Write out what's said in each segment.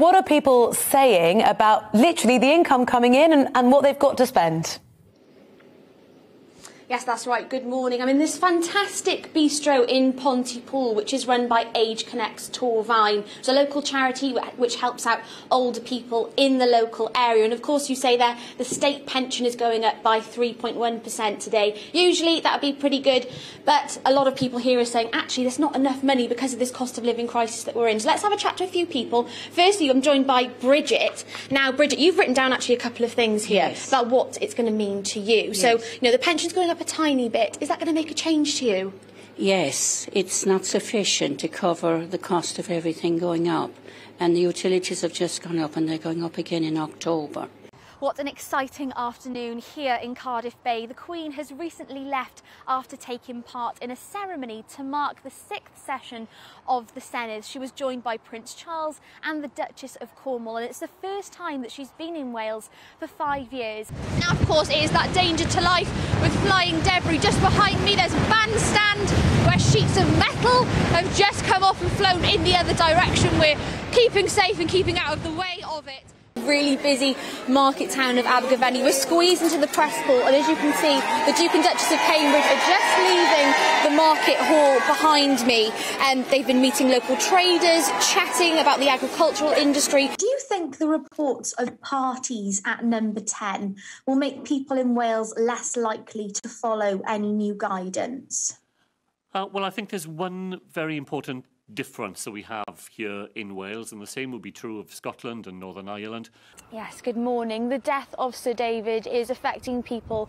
What are people saying about literally the income coming in and, and what they've got to spend? Yes, that's right. Good morning. I'm in this fantastic bistro in Pontypool, which is run by Age Connects Torfaen. It's a local charity which helps out older people in the local area. And of course, you say there the state pension is going up by 3.1% today. Usually that would be pretty good, but a lot of people here are saying actually there's not enough money because of this cost of living crisis that we're in. So let's have a chat to a few people. Firstly, I'm joined by Bridget. Now, Bridget, you've written down actually a couple of things here yes. about what it's going to mean to you. Yes. So, you know, the pension's going up a tiny bit. Is that going to make a change to you? Yes, it's not sufficient to cover the cost of everything going up. And the utilities have just gone up and they're going up again in October. What an exciting afternoon here in Cardiff Bay. The Queen has recently left after taking part in a ceremony to mark the sixth session of the Senedd. She was joined by Prince Charles and the Duchess of Cornwall, and it's the first time that she's been in Wales for five years. Now, of course, it is that danger to life with flying debris. Just behind me, there's a bandstand where sheets of metal have just come off and flown in the other direction. We're keeping safe and keeping out of the way of it really busy market town of Abergavenny. We're squeezed into the press pool, and as you can see, the Duke and Duchess of Cambridge are just leaving the market hall behind me. And they've been meeting local traders, chatting about the agricultural industry. Do you think the reports of parties at number 10 will make people in Wales less likely to follow any new guidance? Uh, well, I think there's one very important difference that we have here in Wales, and the same will be true of Scotland and Northern Ireland. Yes, good morning. The death of Sir David is affecting people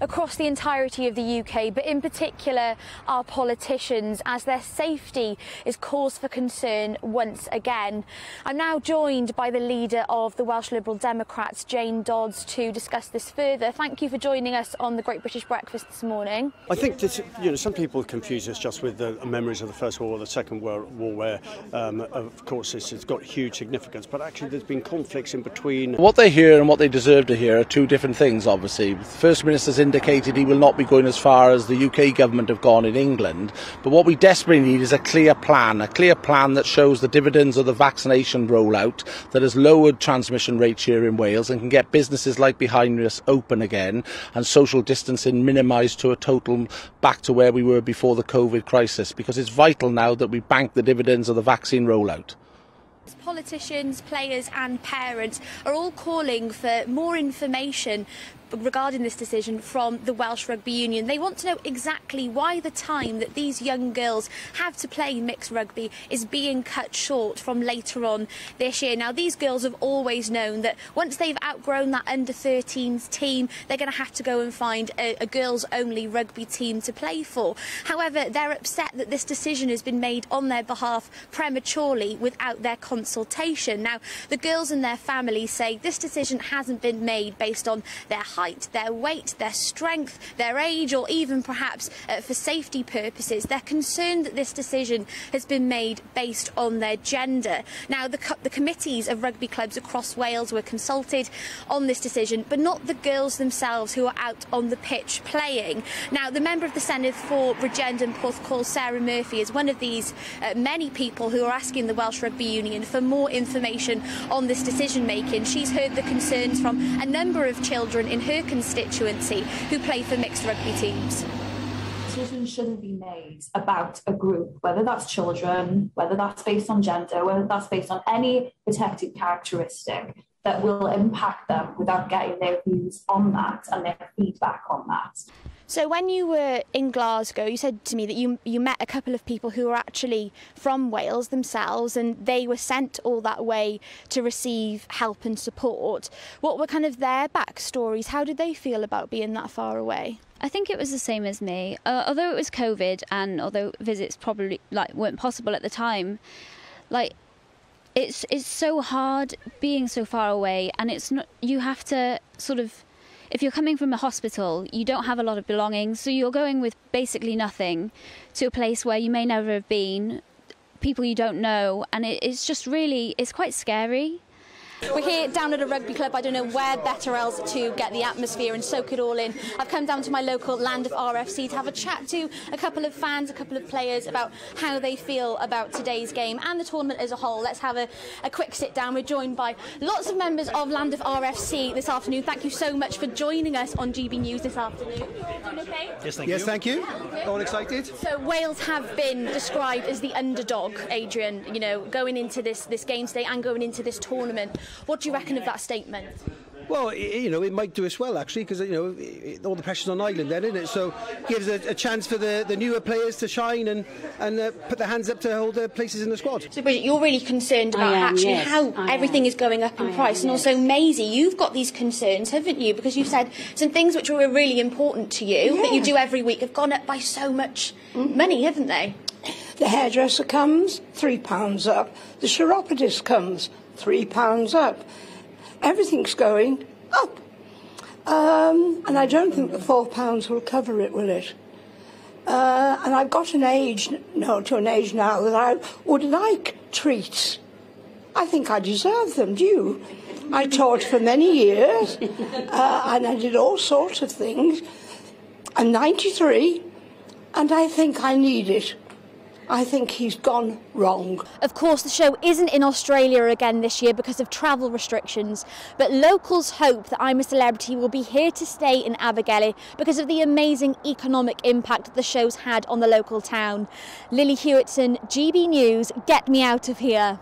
across the entirety of the UK, but in particular our politicians, as their safety is cause for concern once again. I'm now joined by the leader of the Welsh Liberal Democrats, Jane Dodds, to discuss this further. Thank you for joining us on the Great British Breakfast this morning. I think that, you know some people confuse this just with the memories of the First World War or the Second World War, where, um, of course, this has got huge significance. But actually, there's been conflicts in between. What they hear and what they deserve to hear are two different things, obviously. The First Minister's indicated he will not be going as far as the UK government have gone in England. But what we desperately need is a clear plan, a clear plan that shows the dividends of the vaccination rollout, that has lowered transmission rates here in Wales and can get businesses like behind us open again and social distancing minimised to a total back to where we were before the COVID crisis. Because it's vital now that we bank the dividends of the vaccine rollout. Politicians, players, and parents are all calling for more information regarding this decision from the Welsh Rugby Union. They want to know exactly why the time that these young girls have to play mixed rugby is being cut short from later on this year. Now, these girls have always known that once they've outgrown that under 13s team, they're going to have to go and find a, a girls only rugby team to play for. However, they're upset that this decision has been made on their behalf prematurely without their consultation. Now, the girls and their families say this decision hasn't been made based on their height, their weight, their strength, their age, or even perhaps uh, for safety purposes. They're concerned that this decision has been made based on their gender. Now, the, co the committees of rugby clubs across Wales were consulted on this decision, but not the girls themselves who are out on the pitch playing. Now, the member of the Senedd for Bridgend and Porthcawl, Sarah Murphy, is one of these uh, many people who are asking the Welsh Rugby Union for more information on this decision making. She's heard the concerns from a number of children in her constituency who play for mixed rugby teams. Decisions shouldn't be made about a group, whether that's children, whether that's based on gender, whether that's based on any protected characteristic that will impact them without getting their views on that and their feedback on that. So when you were in Glasgow, you said to me that you you met a couple of people who were actually from Wales themselves, and they were sent all that way to receive help and support. What were kind of their backstories? How did they feel about being that far away? I think it was the same as me. Uh, although it was COVID, and although visits probably like weren't possible at the time, like it's it's so hard being so far away, and it's not. You have to sort of if you're coming from a hospital, you don't have a lot of belongings, so you're going with basically nothing to a place where you may never have been, people you don't know, and it, it's just really, it's quite scary. We're here down at a rugby club. I don't know where better else to get the atmosphere and soak it all in. I've come down to my local Llandaff RFC to have a chat to a couple of fans, a couple of players about how they feel about today's game and the tournament as a whole. Let's have a, a quick sit down. We're joined by lots of members of Llandaff RFC this afternoon. Thank you so much for joining us on GB News this afternoon. Okay? Yes, thank yes, you. thank you. All excited? So Wales have been described as the underdog, Adrian. You know, going into this this game today and going into this tournament. What do you reckon of that statement? Well, you know, it might do us well actually because you know all the pressure's on Ireland then, isn't it? So gives a, a chance for the, the newer players to shine and and uh, put their hands up to hold their places in the squad. So Bridget, you're really concerned about am, actually yes, how I everything am. is going up in I price, am, and yes. also Maisie, you've got these concerns, haven't you? Because you've said some things which were really important to you that you do every week have gone up by so much money, haven't they? The hairdresser comes, three pounds up. The chiropodist comes, three pounds up. Everything's going up. Um, and I don't think the four pounds will cover it, will it? Uh, and I've got an age, no, to an age now that I would like treats. I think I deserve them, do you? I taught for many years, uh, and I did all sorts of things. I'm 93, and I think I need it. I think he's gone wrong. Of course, the show isn't in Australia again this year because of travel restrictions, but locals hope that I'm a Celebrity will be here to stay in Abergele because of the amazing economic impact the show's had on the local town. Lily Hewitson, GB News, get me out of here.